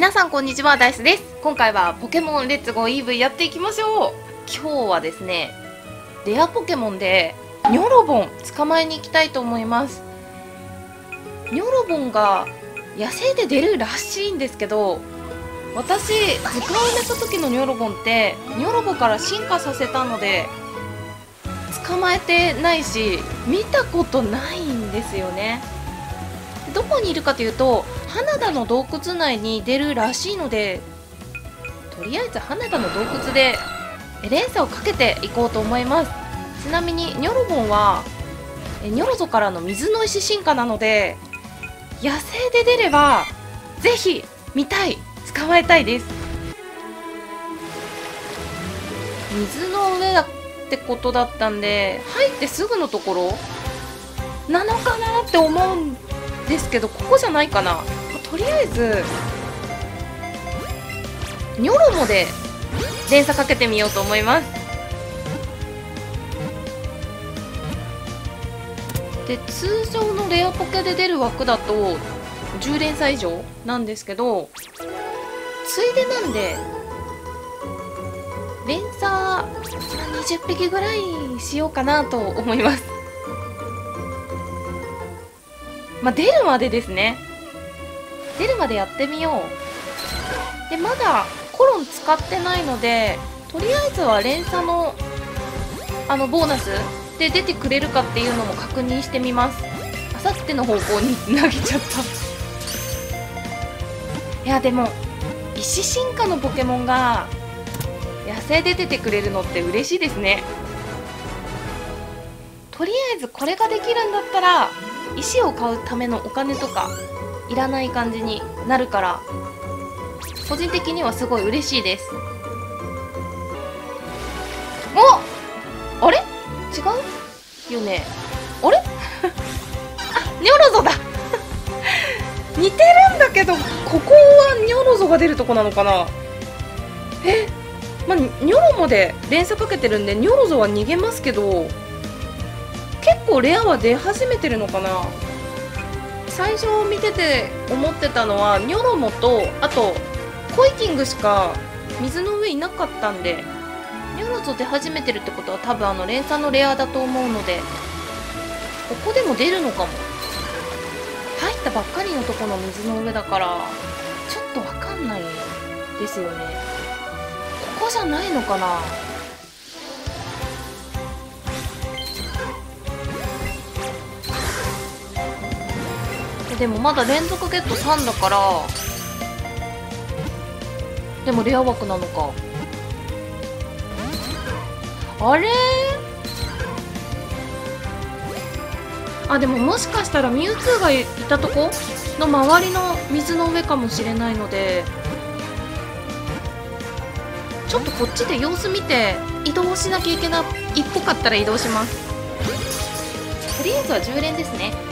皆さんこんにちはダイスです。今回はポケモンレッツゴー EV やっていきましょう。今日はですねレアポケモンでニョロボン捕まえに行きたいと思います。ニョロボンが野生で出るらしいんですけど私図鑑を埋めた時のニョロボンってニョロボから進化させたので捕まえてないし見たことないんですよね。どこにいるかというと花田の洞窟内に出るらしいのでとりあえず花田の洞窟で連鎖をかけていこうと思います。ちなみにニョロボンはニョロゾからの水の石進化なので野生で出ればぜひ見たい捕まえたいです。水の上だってことだったんで入ってすぐのところ？なのかなって思うんですけどここじゃないかな。とりあえずニョロモで連鎖かけてみようと思います。で通常のレアポケで出る枠だと10連鎖以上なんですけどついでなんで連鎖20匹ぐらいしようかなと思います。まあ、出るまでですね。出るまでやってみよう。でまだコロン使ってないのでとりあえずは連鎖のあのボーナスで出てくれるかっていうのも確認してみます。あさっての方向に投げちゃった。いやでも石進化のポケモンが野生で出てくれるのって嬉しいですね。とりあえずこれができるんだったら石を買うためのお金とかいらない感じになるから個人的にはすごい嬉しいです。おあれ？違う？よね。あれ？あニョロゾだ！似てるんだけどここはニョロゾが出るとこなのかな？え？まあ、ニョロまで連鎖かけてるんでニョロゾは逃げますけど結構レアは出始めてるのかな？最初見てて思ってたのはニョロモとあとコイキングしか水の上いなかったんでニョロゾ出始めてるってことは多分あの連鎖のレアだと思うのでここでも出るのかも。入ったばっかりのとこの水の上だからちょっとわかんないですよね。ここじゃないのかな。でもまだ連続ゲット3だからでもレア枠なのか。あれ？あでももしかしたらミュウツーがいたとこ？の周りの水の上かもしれないのでちょっとこっちで様子見て移動しなきゃいけないっぽかったら移動します。とりあえずは10連ですね。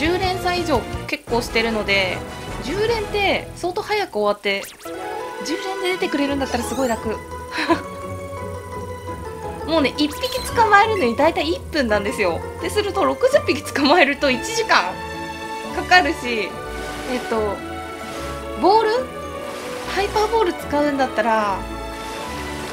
10連載以上結構してるので10連って相当早く終わって10連で出てくれるんだったらすごい楽。もうね1匹捕まえるのに大体1分なんですよ。ですると60匹捕まえると1時間かかるしえっとボール？ハイパーボール使うんだったら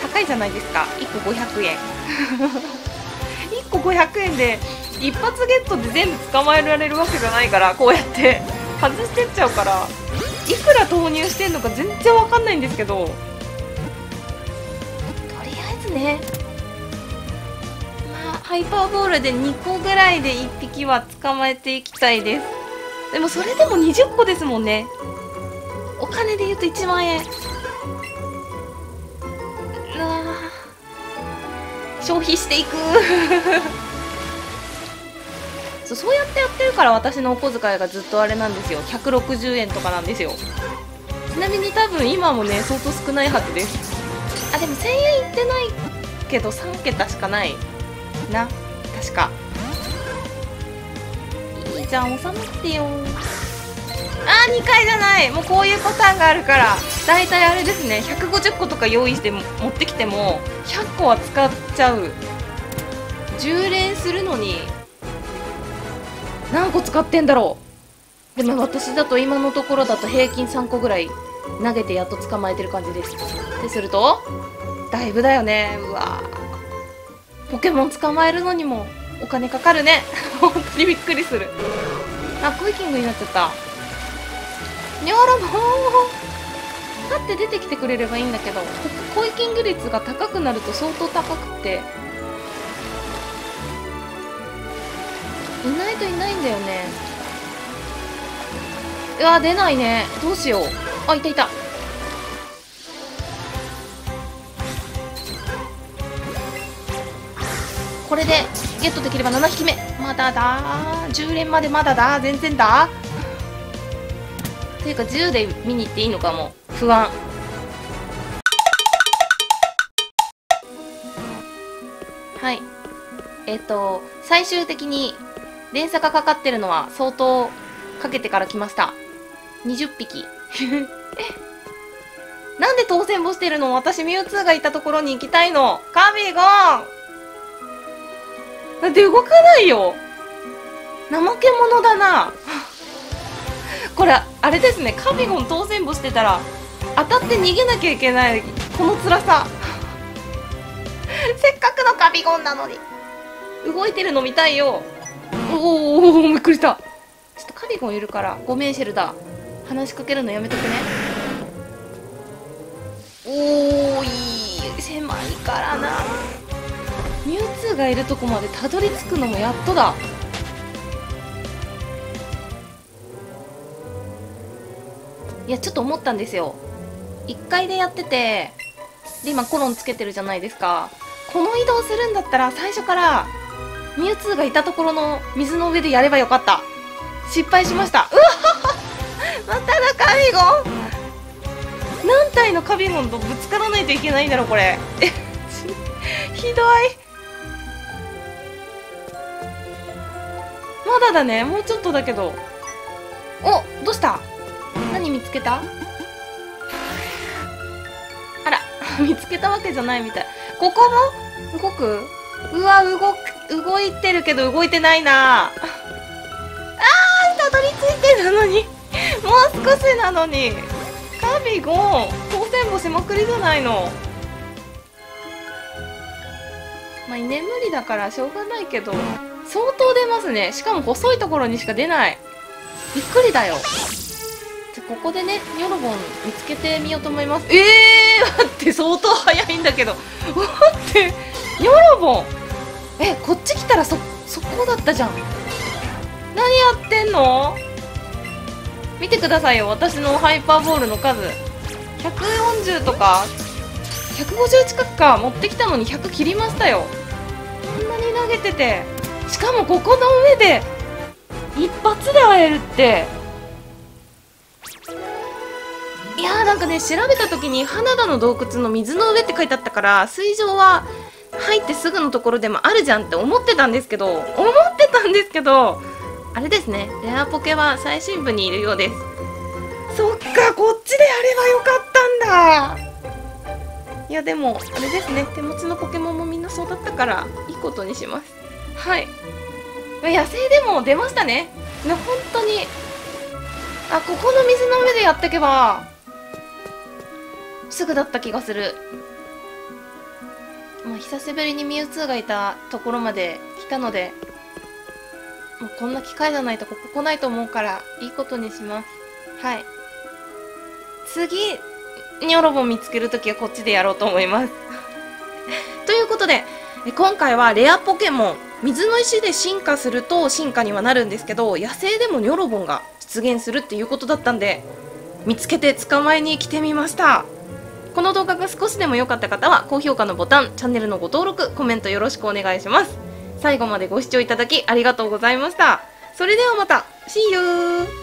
高いじゃないですか。1個500円。1個500円で一発ゲットで全部捕まえられるわけじゃないからこうやって。外してっちゃうからいくら投入してんのか全然わかんないんですけど。とりあえずね。まあハイパーボールで2個ぐらいで1匹は捕まえていきたいです。でもそれでも20個ですもんね。お金で言うと1万円。消費していく。そうそうやってやってるから私のお小遣いがずっとあれなんですよ。160円とかなんですよ。ちなみに多分今もね相当少ないはずです。あでも1000円いってないけど3桁しかないな。確か。いいじゃん収まってよ。あー2回じゃない。もうこういうパターンがあるから。だいたいあれですね。150個とか用意して持ってきても100個は使っちゃう。10連するのに何個使ってんだろう。でも私だと今のところだと平均3個ぐらい投げてやっと捕まえてる感じです。でするとだいぶだよね。うわポケモン捕まえるのにもお金かかるね。本当にびっくりする。あコイキングになっちゃった。ニョロボーパって出てきてくれればいいんだけどコイキング率が高くなると相当高くって。いないといないんだよね。うわ出ないね。どうしよう。あいたいた。これでゲットできれば7匹目。まだだ。10連までまだだ。全然だ。ていうか10で見に行っていいのかも。不安。はい。えっ、と最終的に連鎖がかかってるのは相当かけてから来ました。20匹。なんで当選簿してるの？私ミュウツーがいたところに行きたいの。カビゴンだって動かないよ。怠け者だな。これあれですね。カビゴン当選簿してたら当たって逃げなきゃいけないこの辛さ。せっかくのカビゴンなのに。動いてるの見たいよ。おおびっくりした。ちょっとカビゴンいるからごめんシェルダー。話しかけるのやめとくね。おーい狭いからな。ミュウツーがいるとこまでたどり着くのもやっとだ。いやちょっと思ったんですよ。1階でやっててで今コロンつけてるじゃないですか。この移動するんだったら最初からミュウツーがいたところの水の上でやればよかった。失敗しました。うわ まただカビゴン何体のカビゴンとぶつからないといけないんだろうこれ。ひどい。まだだね。もうちょっとだけど。おどうした？何見つけた？あら見つけたわけじゃないみたい。ここも？動く？うわ動く。動いてるけど動いてないな。あーたどり着いてるのに。もう少しなのに。カビゴン当選簿しまくりじゃないの。まあ居眠りだからしょうがないけど。相当出ますね。しかも細いところにしか出ない。びっくりだよ。じゃここでねニョロボン見つけてみようと思います。えー、待って相当早いんだけど。待ってニョロボン。えこっち来たらそそこだったじゃん。何やってんの？見てくださいよ。私のハイパーボールの数。140とか。150近くか。持ってきたのに100切りましたよ。こんなに投げてて。しかもここの上で一発で会えるって。いやーなんかね調べた時に花田の洞窟の水の上って書いてあったから水上は入ってすぐのところでもあるじゃんって思ってたんですけど思ってたんですけどあれですね。レアポケは最深部にいるようです。そっかこっちでやればよかったんだ。いやでもあれですね。手持ちのポケモンもみんなそうだったからいいことにします。はい。野生でも出ましたね。ね本当に。あここの水の上でやってけばすぐだった気がするまあ久しぶりにミュウツーがいたところまで来たのでもうこんな機会じゃないとここ来ないと思うからいいことにします。はい。次ニョロボ見つけるときはこっちでやろうと思います。ということで今回はレアポケモン水の石で進化すると進化にはなるんですけど野生でもニョロボンが出現するっていうことだったんで見つけて捕まえに来てみました。この動画が少しでも良かった方は高評価のボタンチャンネルのご登録コメントよろしくお願いします。最後までご視聴いただきありがとうございました。それではまた。See you!